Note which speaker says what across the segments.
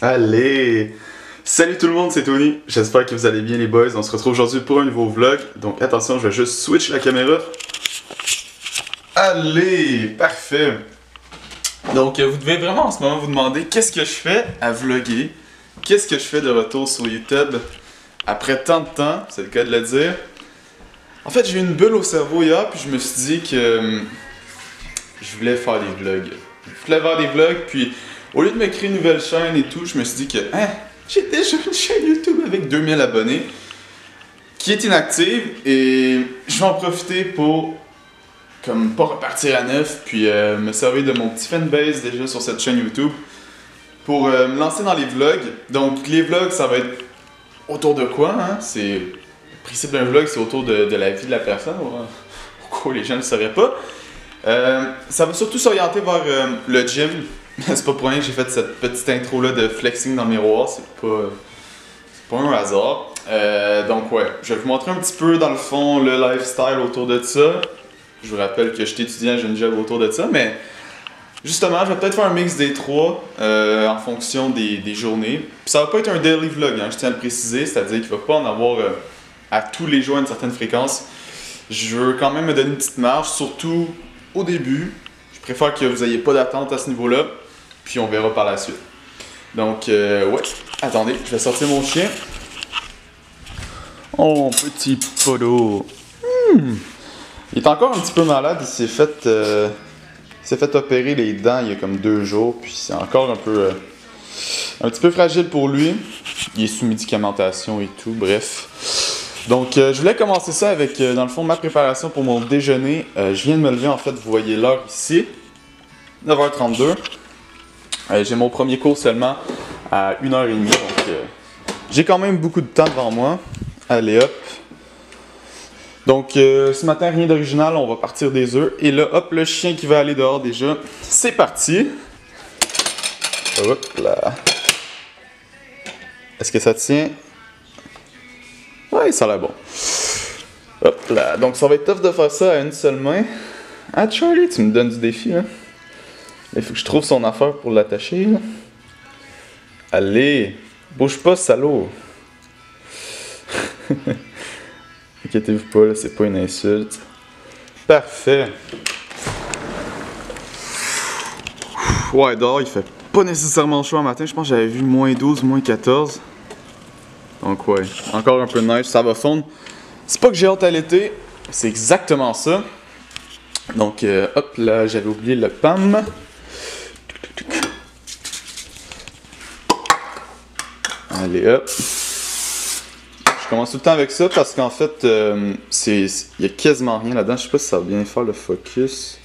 Speaker 1: Allez! Salut tout le monde, c'est Tony. J'espère que vous allez bien les boys. On se retrouve aujourd'hui pour un nouveau vlog. Donc attention, je vais juste switch la caméra. Allez! Parfait! Donc euh, vous devez vraiment en ce moment vous demander qu'est-ce que je fais à vlogger? Qu'est-ce que je fais de retour sur YouTube après tant de temps? C'est le cas de le dire. En fait, j'ai eu une bulle au cerveau hier, puis je me suis dit que euh, je voulais faire des vlogs. Je voulais faire des vlogs, puis au lieu de me créer une nouvelle chaîne et tout, je me suis dit que hein, j'ai déjà une chaîne YouTube avec 2000 abonnés qui est inactive et je vais en profiter pour comme pas repartir à neuf puis euh, me servir de mon petit fanbase déjà sur cette chaîne YouTube pour euh, me lancer dans les vlogs. Donc les vlogs ça va être autour de quoi hein? C'est le principe d'un vlog c'est autour de, la vie de la personne. Pourquoi les gens ne le sauraient pas? Euh, ça va surtout s'orienter vers le gym, c'est pas pour rien que j'ai fait cette petite intro là de flexing dans le miroir, c'est pas, pas un hasard. Euh, donc ouais, je vais vous montrer un petit peu dans le fond le lifestyle autour de ça. Je vous rappelle que je suis étudiant, j'ai une job autour de ça, mais justement, je vais peut-être faire un mix des trois euh, en fonction des, des, journées. Puis ça va pas être un daily vlog, hein, je tiens à le préciser, c'est-à-dire qu'il va pas en avoir euh, à tous les jours à une certaine fréquence. Je veux quand même me donner une petite marge, surtout au début. Je préfère que vous ayez pas d'attente à ce niveau-là puis on verra par la suite. Donc, euh, ouais. Attendez, je vais sortir mon chien. Oh, petit polo. Hmm. Il est encore un petit peu malade. Il s'est fait, euh, fait opérer les dents il y a comme deux jours. Puis c'est encore un peu, euh, un petit peu fragile pour lui. Il est sous médicamentation et tout. Bref. Donc, euh, je voulais commencer ça avec, dans le fond, ma préparation pour mon déjeuner. Je viens de me lever, en fait, vous voyez l'heure ici. 9h32. Euh, j'ai mon premier cours seulement à 1h30, donc euh, j'ai quand même beaucoup de temps devant moi. Allez hop. Donc euh, ce matin, rien d'original, on va partir des œufs. Et là, hop, le chien qui va aller dehors déjà. C'est parti. Hop là. Est-ce que ça tient? Ouais, ça a l'air bon. Hop là. Donc ça va être tough de faire ça à une seule main. Ah Charlie, tu me donnes du défi, hein? Il faut que je trouve son affaire pour l'attacher. Allez, bouge pas, salaud. Inquiétez-vous pas, c'est pas une insulte. Parfait. Ouais, dehors, il fait pas nécessairement chaud un matin. Je pense que j'avais vu moins 12, moins 14. Donc, ouais, encore un peu de neige, ça va fondre. C'est pas que j'ai hâte à l'été, c'est exactement ça. Donc, euh, hop, là, j'avais oublié le PAM. Je commence tout le temps avec ça parce qu'en fait, euh, il y a quasiment rien là-dedans. Je sais pas si ça va bien faire le focus.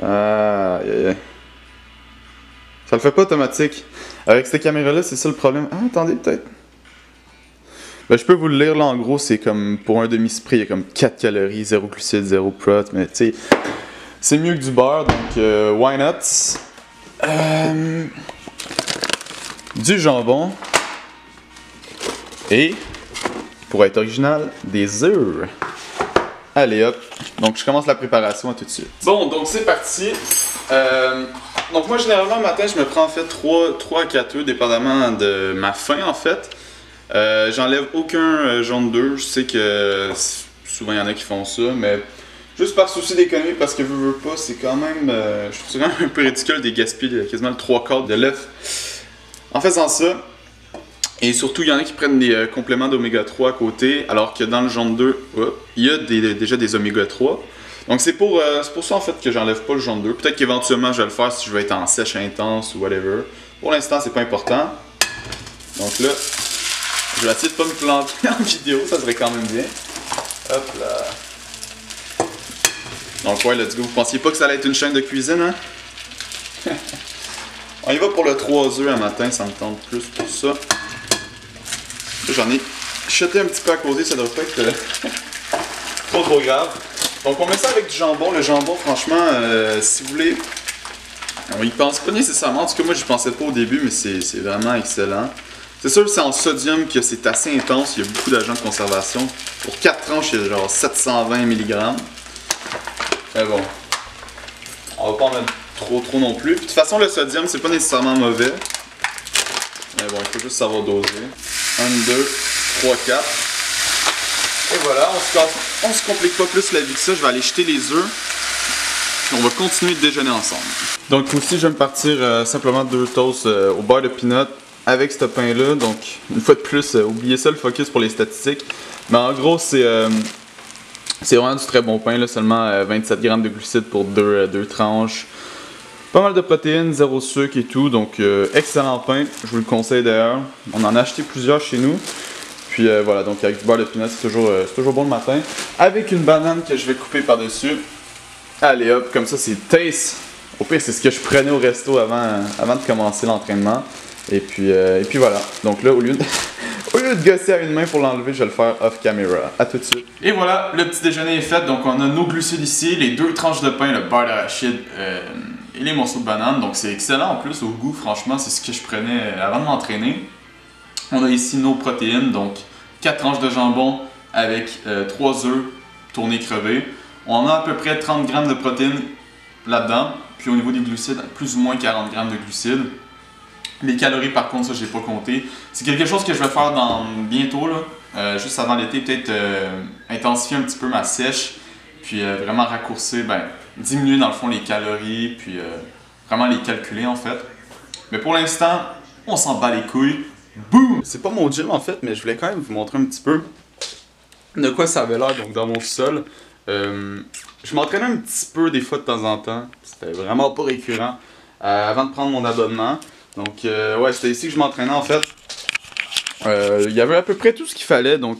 Speaker 1: Ah, aïe. Ça le fait pas automatique. Avec cette caméra-là, c'est ça le problème. Ah, attendez, peut-être. Ben, je peux vous le lire là en gros, c'est comme pour un demi-spray, il y a comme 4 calories, 0 glucides, 0 prot, mais tu sais, c'est mieux que du beurre, donc euh, why not? Euh, du jambon et, pour être original, des œufs. Allez hop, donc je commence la préparation tout de suite. Bon, donc c'est parti. Euh, donc moi généralement le matin je me prends en fait 3, 3 à 4 œufs dépendamment de ma faim en fait. Euh, J'enlève aucun euh, jaune d'œuf, je sais que souvent il y en a qui font ça, mais juste par souci d'économie parce que veux, veux pas, c'est quand même, je trouve ça quand même un peu ridicule de gaspiller quasiment le 3 quarts de l'œuf en faisant ça, et surtout, il y en a qui prennent des euh, compléments d'oméga 3 à côté, alors que dans le jaune 2, il y a déjà des oméga 3. Donc c'est pour, euh, pour ça en fait que j'enlève pas le jaune 2. Peut-être qu'éventuellement je vais le faire si je vais être en sèche intense ou whatever. Pour l'instant, c'est pas important. Donc là, je vais essayer de pas me planter en vidéo, ça serait quand même bien. Hop là. Donc ouais, let's go. Vous pensiez pas que ça allait être une chaîne de cuisine, hein? On y va pour le 3 œufs un matin, ça me tente plus pour ça. J'en ai jeté un petit peu à côté, ça doit pas être euh, trop trop grave. Donc on met ça avec du jambon. Le jambon, franchement, euh, si vous voulez, on y pense pas nécessairement. En tout cas, moi, je pensais pas au début, mais c'est vraiment excellent. C'est sûr que c'est en sodium que c'est assez intense. Il y a beaucoup d'agents de conservation. Pour 4 tranches, il y a genre 720 mg. Mais bon, on va pas en mettre trop trop non plus. De toute façon, le sodium, c'est pas nécessairement mauvais. Mais bon, il faut juste savoir doser. 1, 2, 3, 4. Et voilà, on se, se complique pas plus la vie que ça. Je vais aller jeter les œufs. On va continuer de déjeuner ensemble. Donc aussi, je vais me partir euh, simplement deux toasts euh, au beurre de peanut avec ce pain-là. Donc, une fois de plus, euh, oubliez ça le focus pour les statistiques. Mais en gros, c'est c'est vraiment du très bon pain, là, seulement 27 grammes de glucides pour deux, deux tranches. Pas mal de protéines, zéro sucre et tout, donc excellent pain. Je vous le conseille d'ailleurs. On en a acheté plusieurs chez nous. Puis voilà, donc avec du beurre de peanut, c'est toujours, toujours bon le matin. Avec une banane que je vais couper par-dessus. Allez hop, comme ça c'est taste. Au pire, c'est ce que je prenais au resto avant, avant de commencer l'entraînement. Et puis, euh, et puis voilà. Donc là, au lieu, de, au lieu de gosser à une main pour l'enlever, je vais le faire off camera. À tout de suite. Et voilà, le petit déjeuner est fait. Donc on a nos glucides ici, les deux tranches de pain, le beurre d'arachide euh, et les morceaux de banane. Donc c'est excellent en plus au goût. Franchement, c'est ce que je prenais avant de m'entraîner. On a ici nos protéines, donc 4 tranches de jambon avec euh, 3 œufs tournés crevés. On a à peu près 30 grammes de protéines là-dedans. Puis au niveau des glucides, plus ou moins 40 grammes de glucides. Les calories, par contre, ça, j'ai pas compté. C'est quelque chose que je vais faire dans bientôt, là, euh, juste avant l'été, peut-être euh, intensifier un petit peu ma sèche, puis euh, vraiment raccourcir, ben, diminuer dans le fond les calories, puis vraiment les calculer en fait. Mais pour l'instant, on s'en bat les couilles. Boum! C'est pas mon gym en fait, mais je voulais quand même vous montrer un petit peu de quoi ça avait l'air donc dans mon sol. Euh, je m'entraînais un petit peu des fois de temps en temps. C'était vraiment pas récurrent. Euh, avant de prendre mon abonnement. Donc, euh, ouais, c'était ici que je m'entraînais en fait. Il y avait à peu près tout ce qu'il fallait. Donc,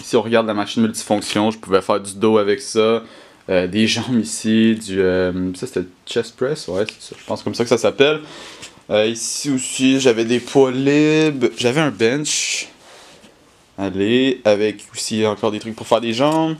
Speaker 1: ici on regarde la machine multifonction. Je pouvais faire du dos avec ça. des jambes ici. Du, ça c'était chest press? Ouais, c'est ça. Je pense comme ça que ça s'appelle. ici aussi, j'avais des poids libres. J'avais un bench. Allez, avec aussi encore des trucs pour faire des jambes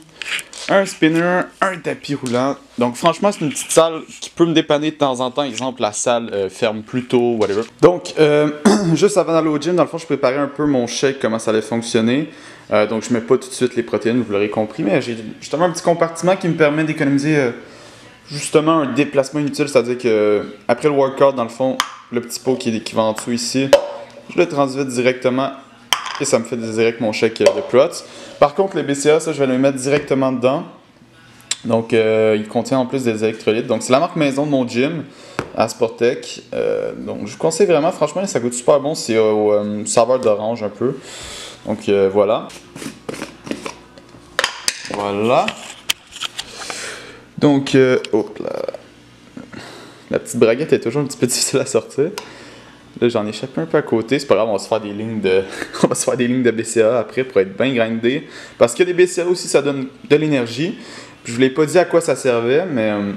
Speaker 1: un spinner, un tapis roulant. Donc franchement, c'est une petite salle qui peut me dépanner de temps en temps. Exemple, la salle euh, ferme plus tôt, whatever. Donc, euh, juste avant d'aller au gym, dans le fond, je préparais un peu mon shake, comment ça allait fonctionner. Euh, donc, je mets pas tout de suite les protéines, vous l'aurez compris, mais j'ai justement un petit compartiment qui me permet d'économiser justement un déplacement inutile, c'est-à-dire que après le workout, dans le fond, le petit pot qui, qui va en dessous ici, je le transvite directement et ça me fait direct mon chèque de prots. Par contre, les BCA, ça, je vais le mettre directement dedans. Donc, euh, il contient en plus des électrolytes. Donc, c'est la marque maison de mon gym à Sportec. Euh, donc, je vous conseille vraiment, franchement, ça coûte super bon. C'est au euh, saveur d'orange un peu. Donc, voilà. Voilà. Donc, hop là. La petite braguette est toujours un petit peu difficile à sortir. Là, j'en échappe un peu à côté. C'est pas grave, on va se faire des lignes de, on va se faire des lignes de BCA après pour être bien grindé. Parce que les BCA aussi, ça donne de l'énergie. Je vous l'ai pas dit à quoi ça servait, mais euh,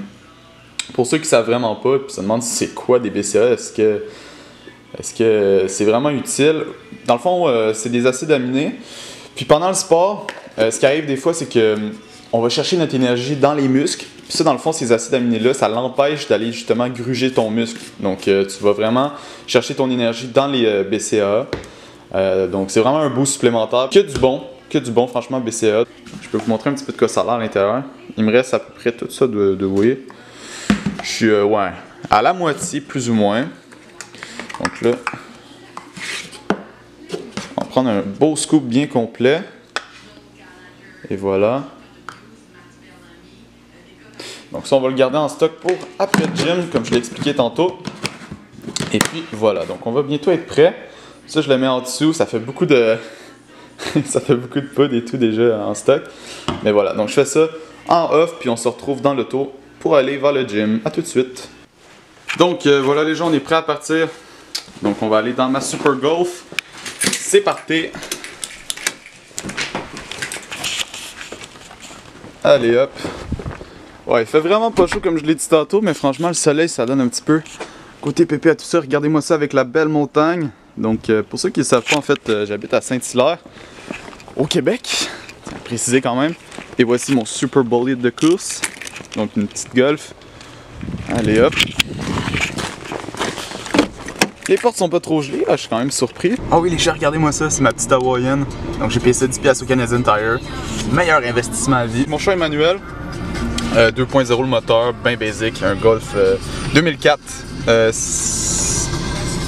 Speaker 1: pour ceux qui savent vraiment pas, puis se demandent c'est quoi des BCA, est-ce que est-ce que c'est vraiment utile? Dans le fond, euh, c'est des acides aminés. Puis pendant le sport, euh, ce qui arrive des fois, c'est que on va chercher notre énergie dans les muscles. Puis ça, dans le fond, ces acides aminés-là, ça l'empêche d'aller justement gruger ton muscle. Donc, euh, tu vas vraiment chercher ton énergie dans les BCA. Euh, donc, c'est vraiment un boost supplémentaire. Que du bon, que du bon, franchement, BCA. Je peux vous montrer un petit peu de quoi ça a l'air à l'intérieur. Il me reste à peu près tout ça de, de Je suis, ouais, à la moitié, plus ou moins. Donc là, on va prendre un beau scoop bien complet. Et voilà. Donc ça, on va le garder en stock pour après gym, comme je l'ai expliqué tantôt. Et puis voilà, donc on va bientôt être prêt. Ça, je le mets en dessous, ça fait beaucoup de... ça fait beaucoup de poudre et tout déjà en stock. Mais voilà, donc je fais ça en off, puis on se retrouve dans l'auto pour aller vers le gym. A tout de suite. Donc euh, voilà les gens, on est prêts à partir. Donc on va aller dans ma Super Golf. C'est parti. Allez hop. Ouais, il fait vraiment pas chaud comme je l'ai dit tantôt, mais franchement, le soleil, ça donne un petit peu côté pépé à tout ça. Regardez-moi ça avec la belle montagne. Donc, euh, pour ceux qui ne savent pas, en fait, euh, j'habite à Saint-Hilaire, au Québec. Préciser quand même. Et voici mon super bolide de course. Donc, une petite golf. Allez hop. Les portes sont pas trop gelées, je suis quand même surpris. Ah oui les chers, regardez-moi ça, c'est ma petite hawaïenne. Donc j'ai payé ça 10 pièces au Canadian Tire. Meilleur investissement à vie. Mon choix est manuel, 2.0 euh, le moteur, bien basic, un Golf 2004. Euh,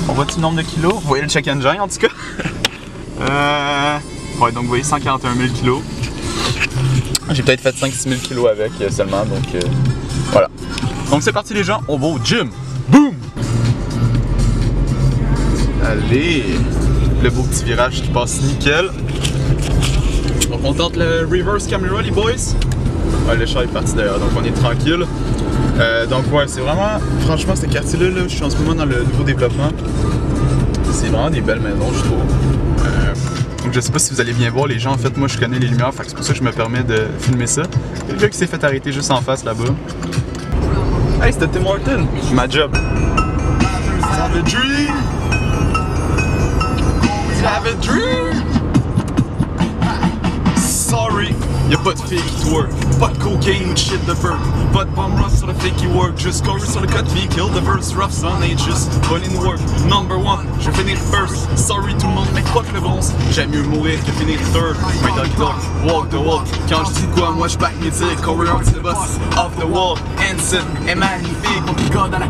Speaker 1: On voit le nombre de kilos? Vous voyez le check engine en tout cas? euh... Ouais, donc vous voyez 141 000 kilos. J'ai peut-être fait 5-6 000 kilos avec euh, seulement, donc euh, voilà. Donc c'est parti les gens, on va au gym. Allez! Le beau petit virage qui passe nickel. On tente le reverse camera les boys. Ouais, le chat est parti d'ailleurs, donc on est tranquille. Euh, donc ouais, c'est vraiment, franchement, ce quartier-là, là, je suis en ce moment dans le nouveau développement. C'est vraiment des belles maisons, je trouve. Euh, donc je sais pas si vous allez bien voir, les gens, en fait, moi je connais les lumières, c'est pour ça que je me permets de filmer ça. Le gars qui s'est fait arrêter juste en face là-bas. Hey, c'était Tim Horton! Ma job! Dream! Have a dream! Sorry! Y'a pas de fake qui work, pas de cocaine ou de shit de burn, pas de bomb rush sur le fake qui work, just score sur le cut me kill the verse, rough son ain't just put in work, number one, je vais finir first, sorry tout le monde, mais fuck le bronze, j'aime mieux mourir que finir third, my dog dog, walk the walk, quand je dis quoi, moi je back mes tirs, cover up the bus, off the wall, Hanson est magnifique, on picote dans la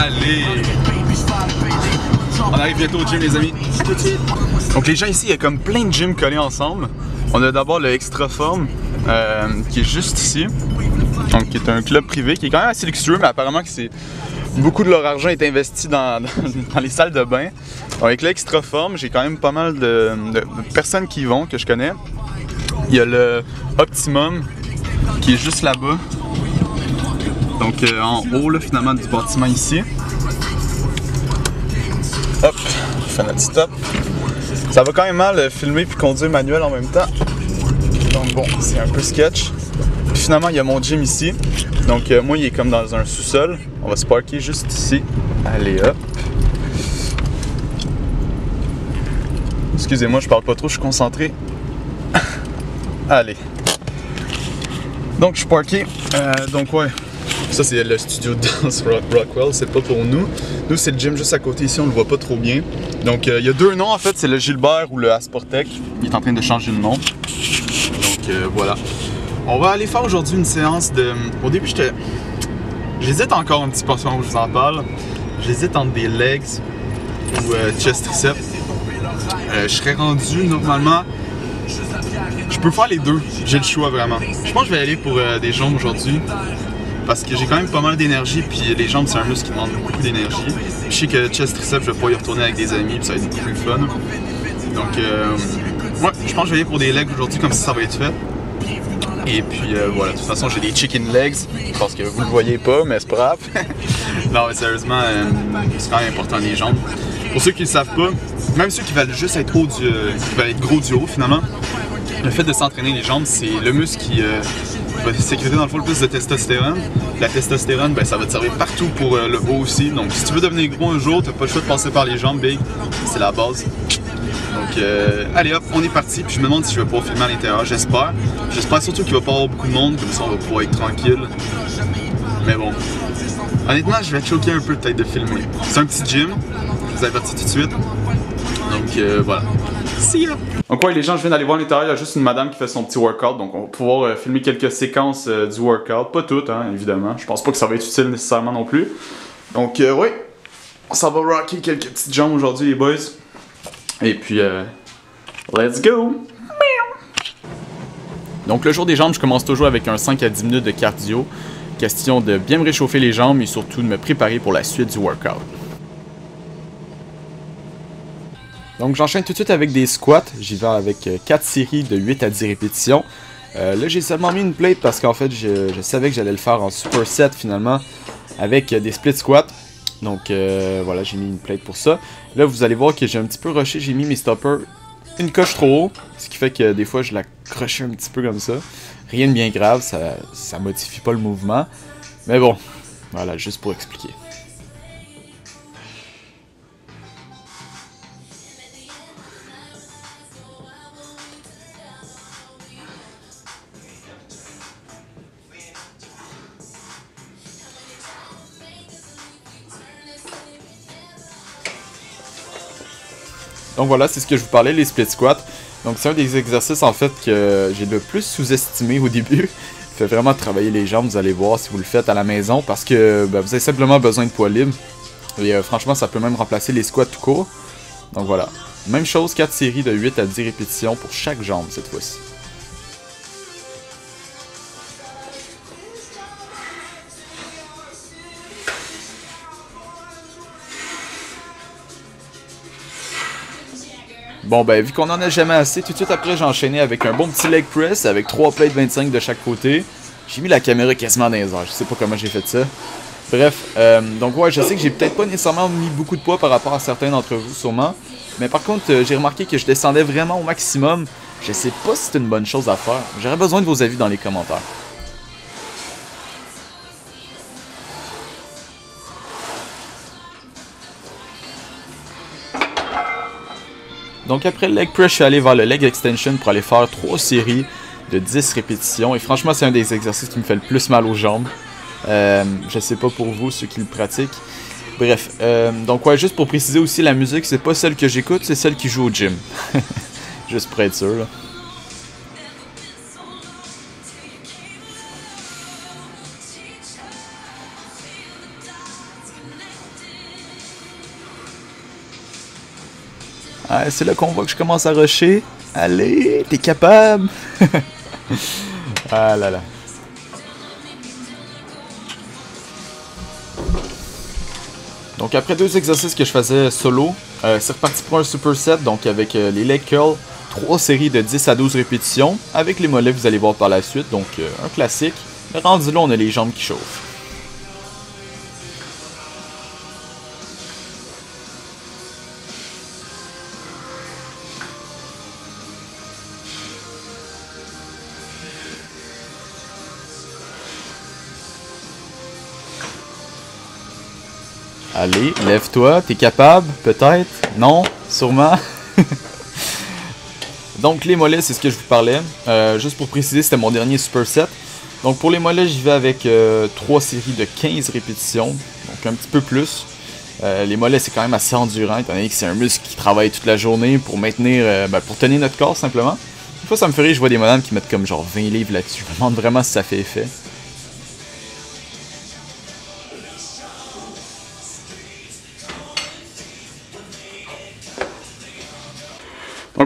Speaker 1: Allez! On arrive bientôt au gym les amis. Donc les gens ici, il y a comme plein de gyms collés ensemble. On a d'abord le Extra Form euh, qui est juste ici. Donc qui est un club privé qui est quand même assez luxueux, mais apparemment que c'est beaucoup de leur argent est investi dans, dans, les salles de bain. Donc, avec l'Extra Form, j'ai quand même pas mal de, de personnes qui y vont que je connais. Il y a le Optimum qui est juste là-bas. Donc euh, en haut là, finalement du bâtiment ici. Hop, on fait notre stop. Ça va quand même mal euh, filmer puis conduire manuel en même temps. Donc bon, c'est un peu sketch. Puis finalement, il y a mon gym ici. Donc euh, moi, il est comme dans un sous-sol. On va se parker juste ici. Allez, hop. Excusez-moi, je parle pas trop, je suis concentré. Allez. Donc je suis parké. Euh, donc ouais, ça, c'est le studio de danse Rock Rockwell, c'est pas pour nous. Nous, c'est le gym juste à côté ici, on le voit pas trop bien. Donc, euh, il y a deux noms en fait, c'est le Gilbert ou le Asportec. Il est en train de changer de nom. Donc, euh, voilà. On va aller faire aujourd'hui une séance de. Au début, j'étais. J'hésite encore un petit peu où je vous en parle. J'hésite entre des legs ou euh, chest triceps. Euh, je serais rendu normalement. Je peux faire les deux, j'ai le choix vraiment. Je pense que je vais aller pour des jambes aujourd'hui parce que j'ai quand même pas mal d'énergie, puis les jambes, c'est un muscle qui demande beaucoup d'énergie. Je sais que chest triceps, je vais pouvoir y retourner avec des amis, puis ça va être beaucoup plus fun. Donc, euh, ouais, je pense que je vais aller pour des legs aujourd'hui, comme ça, ça va être fait. Et puis euh, voilà, de toute façon, j'ai des chicken legs, parce que vous le voyez pas, mais c'est pas grave. non, mais sérieusement, euh, c'est quand même important les jambes. Pour ceux qui ne le savent pas, même ceux qui veulent juste être haut du, qui veulent être gros du haut finalement, le fait de s'entraîner les jambes, c'est le muscle qui va sécréter dans le fond le plus de testostérone. La testostérone, ben, ça va te servir partout pour euh, le haut aussi. Donc si tu veux devenir gros un jour, t'as pas le choix de passer par les jambes, big. C'est la base. Donc euh, allez hop, on est parti. Puis je me demande si je vais pouvoir filmer à l'intérieur. J'espère. J'espère surtout qu'il va pas y avoir beaucoup de monde, comme ça on va pouvoir être tranquille. Mais bon. Honnêtement, je vais choquer un peu peut-être de filmer. C'est un petit gym, je vous avertis tout de suite. Donc euh, voilà. See ya! Donc ouais les gens, je viens d'aller voir l'intérieur, il y a juste une madame qui fait son petit workout, donc on va pouvoir euh, filmer quelques séquences euh, du workout. Pas toutes, hein, évidemment. Je pense pas que ça va être utile nécessairement non plus. Donc euh, ouais, ça va rocker quelques petites jambes aujourd'hui les boys. Et puis euh, let's go! Donc le jour des jambes, je commence toujours avec un 5 à 10 minutes de cardio. Question de bien me réchauffer les jambes et surtout de me préparer pour la suite du workout. Donc j'enchaîne tout de suite avec des squats. J'y vais avec 4 séries de 8 à 10 répétitions. Euh, là j'ai seulement mis une plate parce qu'en fait je, savais que j'allais le faire en super set finalement avec euh, des split squats. Donc euh, voilà j'ai mis une plate pour ça. Là vous allez voir que j'ai un petit peu rushé, j'ai mis mes stoppers une coche trop haut. Ce qui fait que des fois je la crochais un petit peu comme ça. Rien de bien grave, ça, ça modifie pas le mouvement. Mais bon, voilà, juste pour expliquer. Donc voilà, c'est ce que je vous parlais, les split squats. Donc c'est un des exercices en fait que j'ai le plus sous-estimé au début. fait vraiment travailler les jambes, vous allez voir si vous le faites à la maison parce que ben, vous avez simplement besoin de poids libre.
Speaker 2: Et euh, franchement, ça peut même remplacer les squats tout court. Donc voilà. Même chose, 4 séries de 8 à 10 répétitions pour chaque jambe cette fois-ci. Bon ben vu qu'on en a jamais assez, tout de suite après j'ai enchaîné avec un bon petit leg press avec 3 plates 25 de chaque côté. J'ai mis la caméra quasiment dans les je sais pas comment j'ai fait ça. Bref, euh, donc ouais, je sais que j'ai peut-être pas nécessairement mis beaucoup de poids par rapport à certains d'entre vous sûrement. Mais par contre, euh, j'ai remarqué que je descendais vraiment au maximum. Je sais pas si c'est une bonne chose à faire. J'aurais besoin de vos avis dans les commentaires. Donc après le leg press, je suis allé vers le leg extension pour aller faire 3 séries de 10 répétitions. Et franchement, c'est un des exercices qui me fait le plus mal aux jambes. Euh, je sais pas pour vous, ceux qui le pratiquent. Bref, euh, donc ouais, juste pour préciser aussi, la musique, c'est pas celle que j'écoute, c'est celle qui joue au gym. juste pour être sûr, là. Ah, c'est là qu'on voit que je commence à rusher. Allez, t'es capable. ah là là. Donc après deux exercices que je faisais solo, euh, c'est reparti pour un superset, donc avec euh, les leg curls, trois séries de 10 à 12 répétitions, avec les mollets vous allez voir par la suite, donc euh, un classique. Mais rendu là, on a les jambes qui chauffent. Allez, lève-toi, t'es capable, peut-être? Non Sûrement Donc les mollets, c'est ce que je vous parlais. Euh, juste pour préciser, c'était mon dernier superset. Donc pour les mollets, j'y vais avec euh, 3 séries de 15 répétitions, donc un petit peu plus. Euh, les mollets, c'est quand même assez endurant, étant donné que c'est un muscle qui travaille toute la journée pour maintenir, euh, ben, pour tenir notre corps simplement. Une fois, ça me ferait, je vois des madames qui mettent comme genre 20 livres là-dessus. Je me demande vraiment si ça fait effet.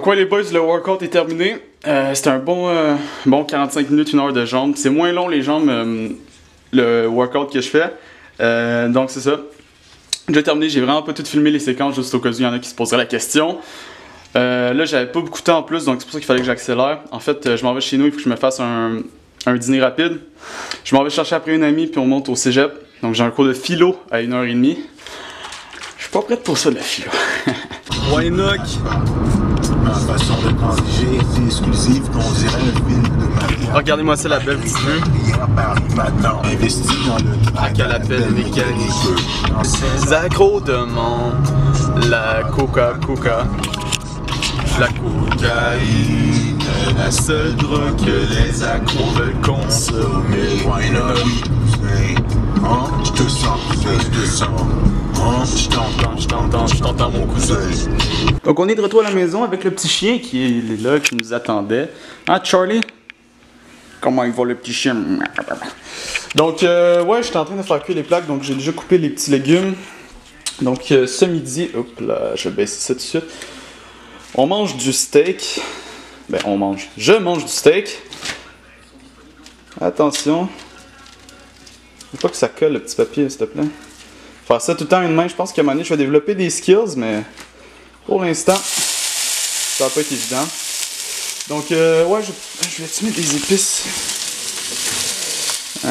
Speaker 1: Donc les boys, le workout est terminé. Euh, C'était un bon, euh, bon 45 minutes, une heure de jambes. C'est moins long les jambes, euh, le workout que je fais. Euh, donc c'est ça. J'ai terminé, j'ai vraiment pas tout filmé les séquences, juste au cas où il y en a qui se poseraient la question. Là j'avais pas beaucoup de temps en plus, donc c'est pour ça qu'il fallait que j'accélère. En fait, je m'en vais chez nous, il faut que je me fasse un, un dîner rapide. Je m'en vais chercher après une amie, puis on monte au cégep. Donc j'ai un cours de philo à 1h30. Je suis pas prête pour ça, le philo.
Speaker 3: Enoch. Ma façon de transiger est exclusive qu'on dirait le film de ma vie.
Speaker 1: Regardez-moi ça, la belle petite vue.
Speaker 3: Maintenant, investi dans le track
Speaker 1: qu'elle appelle mécanique? Les accros demandent la coca-coca. La cocaïne est la seule drogue que les accros veulent consommer.
Speaker 3: Enoch. Hein? Je te sens, je te sens. Je t'entends, je t'entends, je t'entends, mon cousin.
Speaker 1: Donc on est de retour à la maison avec le petit chien qui est là, qui nous attendait. Hein Charlie? Comment il va le petit chien? Donc euh, ouais, j'étais en train de faire cuire les plaques, donc j'ai déjà coupé les petits légumes. Donc euh, ce midi, hop là, je vais baisser ça tout de suite. On mange du steak. Ben on mange. Je mange du steak. Attention. Faut pas que ça colle le petit papier, s'il te plaît. Faire ça tout le temps une main, je pense qu'à un moment donné, je vais développer des skills, mais pour l'instant, ça va pas être évident. Donc, euh, ouais, je, vais-tu mettre des épices? Euh...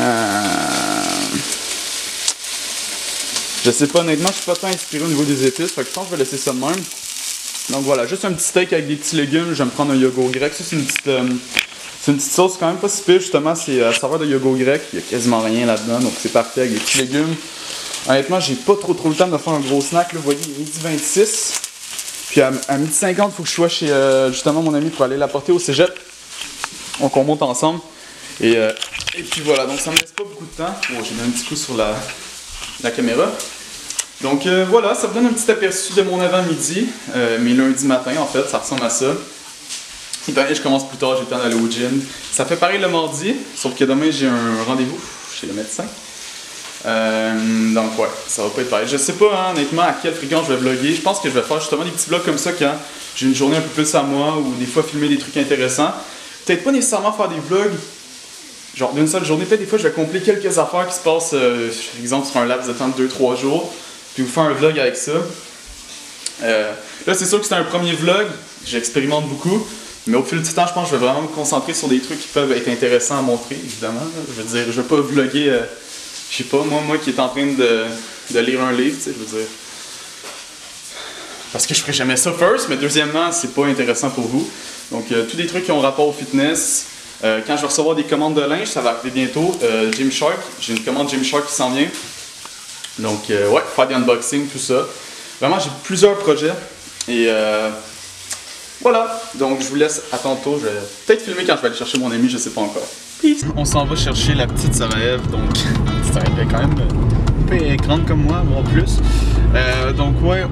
Speaker 1: Je sais pas, honnêtement, je suis pas tant inspiré au niveau des épices, fait que je pense que je vais laisser ça de même. Donc voilà, juste un petit steak avec des petits légumes, je vais me prendre un yogourt grec. Ça, c'est une petite. euh, c'est une petite sauce quand même pas si pire, justement, c'est à savoir de yogourt grec, il y a quasiment rien là-dedans, donc c'est parfait avec des petits légumes. Honnêtement, j'ai pas trop trop le temps de faire un gros snack, vous voyez, il est midi 26. Puis à, midi 50, il faut que je sois chez euh, justement mon ami pour aller l'apporter au cégep. Donc on monte ensemble. Et, euh, et puis voilà, donc ça me laisse pas beaucoup de temps. Oh, j'ai mis un petit coup sur la, la caméra. Donc euh, voilà, ça vous donne un petit aperçu de mon avant-midi, euh, mes lundis matin en fait, ça ressemble à ça. Je commence plus tard, j'ai le temps d'aller au gym. Ça fait pareil le mardi, sauf que demain j'ai un rendez-vous chez le médecin. Euh, donc ouais, ça va pas être pareil. Je sais pas hein, honnêtement à quelle fréquence je vais vlogger. Je pense que je vais faire justement des petits vlogs comme ça quand j'ai une journée un peu plus à moi ou des fois filmer des trucs intéressants. Peut-être pas nécessairement faire des vlogs genre d'une seule journée. Peut-être des fois je vais accomplir quelques affaires qui se passent, euh, par exemple sur un laps de temps de 2-3 jours, puis vous faire un vlog avec ça. Euh, là c'est sûr que c'est un premier vlog, j'expérimente beaucoup. Mais au fil du temps, je pense que je vais vraiment me concentrer sur des trucs qui peuvent être intéressants à montrer, évidemment. Je veux dire, je vais pas vlogger, euh, je sais pas, moi, moi qui est en train de, de lire un livre, tu sais, je veux dire. Parce que je ferai jamais ça first, mais deuxièmement, c'est pas intéressant pour vous. Donc, euh, tous des trucs qui ont rapport au fitness. Euh, quand je vais recevoir des commandes de linge, ça va arriver bientôt. Euh, Gymshark, j'ai une commande Gymshark qui s'en vient. Donc, ouais, faire des unboxings, tout ça. Vraiment, j'ai plusieurs projets. Et voilà. Donc, je vous laisse à tantôt. Je vais peut-être filmer quand je vais aller chercher mon ami, je sais pas encore. Peace. On s'en va chercher la petite Sarajev. Donc, la petite est quand même euh, peu grande comme moi, voire plus. Euh, donc, ouais,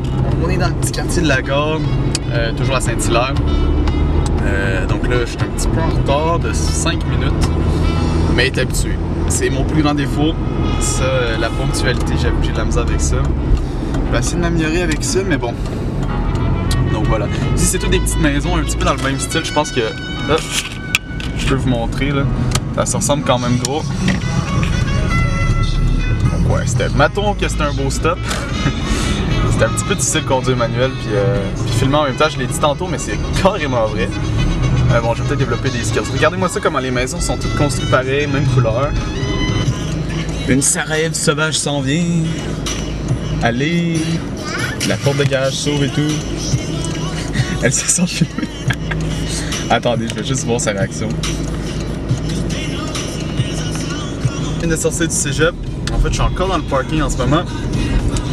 Speaker 1: on est dans le petit quartier de la gare, euh, toujours à Saint-Hilaire. Euh, donc là, je suis un petit peu en retard de 5 minutes, mais être habitué. C'est mon plus grand défaut. Ça, la ponctualité, j'ai de la misère avec ça. Je vais essayer de m'améliorer avec ça, mais bon. Voilà. Ici, c'est toutes des petites maisons, un petit peu dans le même style. Je pense que. Là, je peux vous montrer, là. Ça se ressemble quand même gros. Ouais, c'était. Mettons que c'était un beau stop. C'était un petit peu difficile de conduire manuel puis, euh, puis filmer en même temps. Je l'ai dit tantôt, mais c'est carrément vrai. Euh, bon, je vais peut-être développer des skills. Regardez-moi ça comment les maisons sont toutes construites pareil, même couleur. Une Sarajev sauvage s'en vient. Allez. La porte de garage s'ouvre et tout. Elle se sent filmer. Attendez, je vais juste voir sa réaction. Je viens de sortir du cégep. En fait, je suis encore dans le parking en ce moment.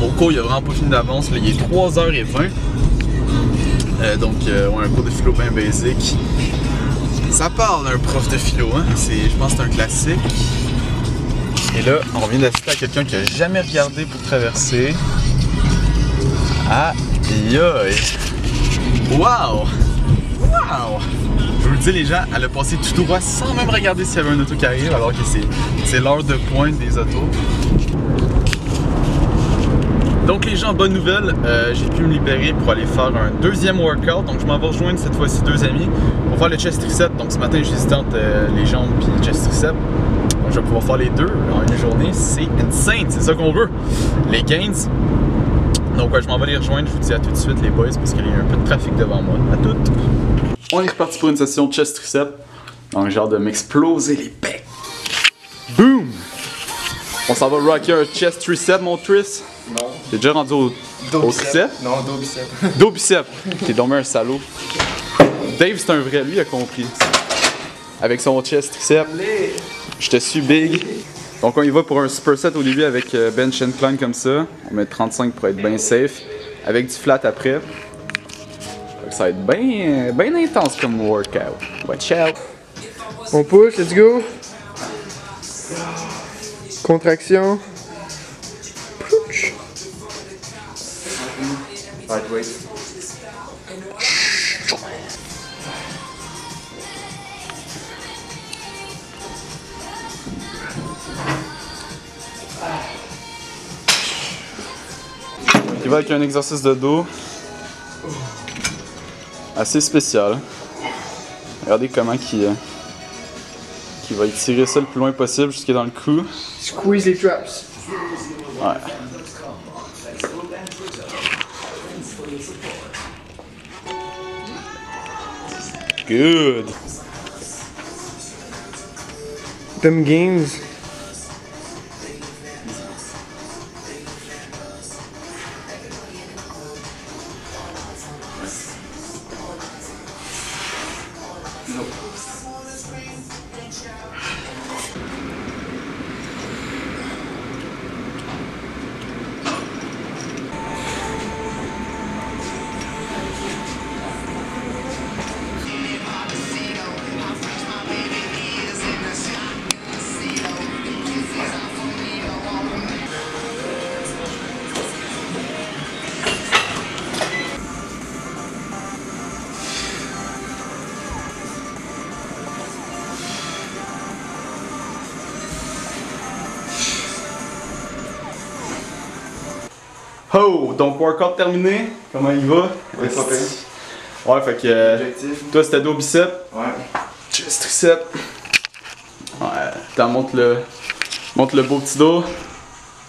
Speaker 1: Mon cours, il a vraiment pas fini d'avance. Il est 3h20. Euh, donc, euh, ouais, un cours de philo bien basic. Ça parle d'un prof de philo, hein. Je pense que c'est un classique. Et là, on vient d'assister à quelqu'un qui a jamais regardé pour traverser. Aïe aïe! Wow! Wow! Je vous le dis, les gens, elle a passé tout droit sans même regarder s'il y avait un auto qui arrive, alors que c'est, l'heure de pointe des autos. Donc les gens, bonne nouvelle, euh, j'ai pu me libérer pour aller faire un deuxième workout. Donc je m'en vais rejoindre cette fois-ci deux amis pour faire le chest tricep. Donc ce matin j'hésitais entre euh, les jambes puis le chest tricep. Donc je vais pouvoir faire les deux en une journée. C'est insane, c'est ça qu'on veut. Les gains. Donc ouais, je m'en vais les rejoindre. Je vous dis à tout de suite les boys parce qu'il y a un peu de trafic devant moi. À toutes. On est reparti pour une session de chest tricep. Donc genre de m'exploser les pecs. Boom! On s'en va rocker un chest tricep mon Tris?
Speaker 4: Non.
Speaker 1: T'es déjà rendu au, au tricep?
Speaker 4: Non, dos bicep.
Speaker 1: Dos bicep. T'es donc un salaud. Dave, c'est un vrai, lui, il a compris. Avec son chest tricep. Je te suis big. Donc on y va pour un superset au début avec euh, bench and climb comme ça. On met 35 pour être bien safe. Avec du flat après. Ça va être bien bien intense comme workout. Watch out.
Speaker 4: On push, let's go. Contraction. Plouch.
Speaker 1: Il va avec un exercice de dos assez spécial. Regardez comment qui qui va étirer ça le plus loin possible jusqu'à dans le cou.
Speaker 4: Squeeze les traps.
Speaker 1: Ouais. Good.
Speaker 4: Them gains.
Speaker 1: Oh! Donc, workout terminé. Comment il va?
Speaker 5: Ouais, pas pire.
Speaker 1: Ouais, fait que. euh,
Speaker 5: Objectif.
Speaker 1: toi, c'était dos bicep.
Speaker 5: Ouais.
Speaker 1: Chest tricep. Ouais, t'en monte le. Monte le beau petit dos.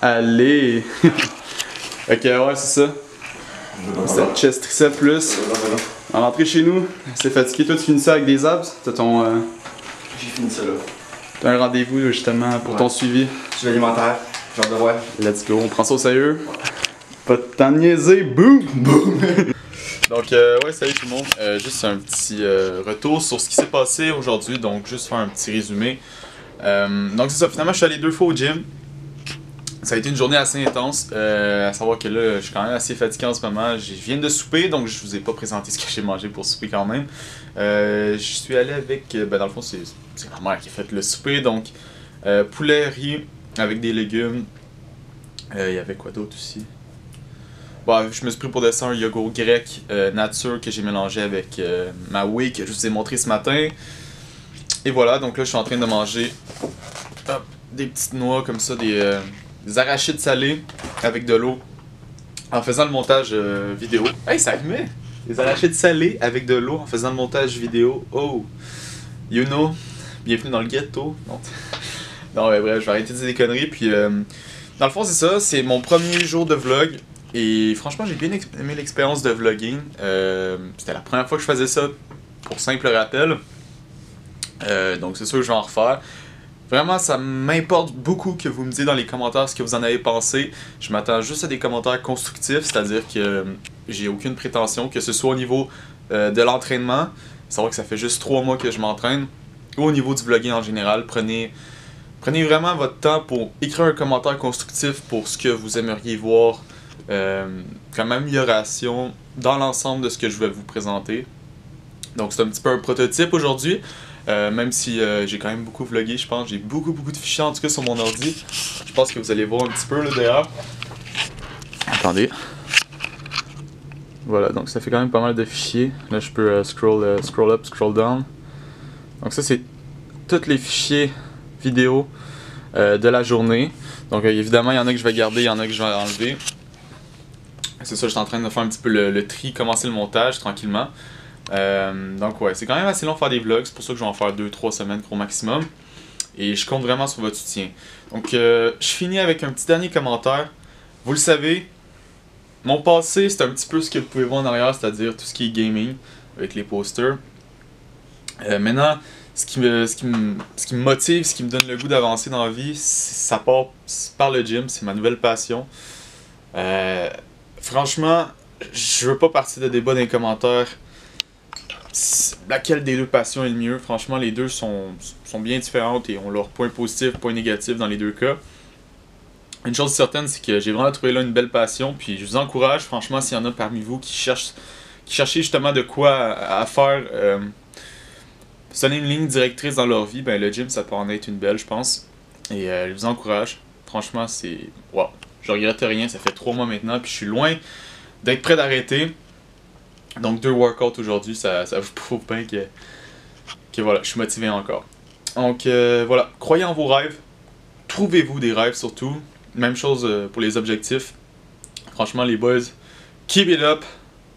Speaker 1: Allez! ok, ouais, c'est ça. C'est chest tricep plus. En rentrée chez nous, c'est fatigué. Toi, tu finis ça avec des abs? T'as ton. euh,
Speaker 5: J'ai fini ça là.
Speaker 1: t'as un rendez-vous justement pour ton
Speaker 5: Ouais.
Speaker 1: suivi?
Speaker 5: Suivi alimentaire. Hâte de voir.
Speaker 1: Let's go, on prend ça au sérieux? Pas de niaiser, boum! Boum! donc, euh, ouais, salut tout le monde. Euh, juste un petit euh, retour sur ce qui s'est passé aujourd'hui. Donc, juste faire un petit résumé. Euh, donc, c'est ça, finalement, je suis allé deux fois au gym. Ça a été une journée assez intense. À savoir que là, je suis quand même assez fatigué en ce moment. Je viens de souper, donc je vous ai pas présenté ce que j'ai mangé pour souper quand même. Je suis allé avec. Ben, dans le fond, c'est ma mère qui a fait le souper. Donc, poulet, riz avec des légumes. Il y avait quoi d'autre aussi? Bon, je me suis pris pour dessert un yogourt grec euh, nature que j'ai mélangé avec euh, ma whey que je vous ai montré ce matin. Et voilà, donc là je suis en train de manger des petites noix comme ça, des, euh, des arachides salés avec de l'eau en faisant le montage euh, vidéo. Hey, ça allumait Des arachides salés avec de l'eau en faisant le montage vidéo. Oh You know Bienvenue dans le ghetto. Non, non mais bref, je vais arrêter de dire des conneries. Puis, dans le fond, c'est ça. C'est mon premier jour de vlog. Et franchement, j'ai bien aimé l'expérience de vlogging. Euh, C'était la première fois que je faisais ça, pour simple rappel. Euh, donc, c'est sûr que je vais en refaire. Vraiment, ça m'importe beaucoup que vous me disiez dans les commentaires ce que vous en avez pensé. Je m'attends juste à des commentaires constructifs, c'est-à-dire que euh, j'ai aucune prétention, que ce soit au niveau de l'entraînement, savoir que ça fait juste trois mois que je m'entraîne, ou au niveau du vlogging en général. Prenez, prenez vraiment votre temps pour écrire un commentaire constructif pour ce que vous aimeriez voir euh, comme amélioration dans l'ensemble de ce que je vais vous présenter. Donc c'est un petit peu un prototype aujourd'hui. Euh, même si euh, j'ai quand même beaucoup vlogué, je pense. J'ai beaucoup, beaucoup de fichiers en tout cas sur mon ordi. Je pense que vous allez voir un petit peu là d'ailleurs. Attendez. Voilà, donc ça fait quand même pas mal de fichiers. Là, je peux scroll, scroll up, scroll down. Donc ça, c'est tous les fichiers vidéo de la journée. Donc évidemment, il y en a que je vais garder, il y en a que je vais enlever. C'est ça, je suis en train de faire un petit peu le, tri, commencer le montage tranquillement. Euh, donc ouais, c'est quand même assez long de faire des vlogs, c'est pour ça que je vais en faire 2-3 semaines gros maximum. Et je compte vraiment sur votre soutien. Donc euh, je finis avec un petit dernier commentaire. Vous le savez, mon passé c'est un petit peu ce que vous pouvez voir en arrière, c'est-à-dire tout ce qui est gaming, avec les posters. Euh, maintenant, ce qui, me, ce, qui me, ce qui me motive, ce qui me donne le goût d'avancer dans la vie, ça part par le gym, c'est ma nouvelle passion. Euh, franchement, je veux pas partir de débat dans les commentaires laquelle des deux passions est le mieux. Franchement, les deux sont, bien différentes et ont leurs points positifs, points négatifs dans les deux cas. Une chose certaine, c'est que j'ai vraiment trouvé là une belle passion. Puis je vous encourage, franchement, s'il y en a parmi vous qui cherchent, qui justement de quoi à, faire, euh, sonner une ligne directrice dans leur vie, ben le gym, ça peut en être une belle, je pense. Et euh, je vous encourage. Franchement, c'est. Wow. Je regrette rien. Ça fait trois mois maintenant, puis je suis loin d'être prêt d'arrêter. Donc deux workouts aujourd'hui, ça, ça vous prouve bien que, que voilà, je suis motivé encore. Donc euh, voilà, croyez en vos rêves. Trouvez-vous des rêves surtout. Même chose euh, pour les objectifs. Franchement les boys, keep it up.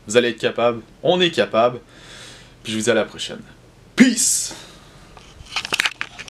Speaker 1: Vous allez être capable. On est capable. Puis je vous dis à la prochaine. Peace!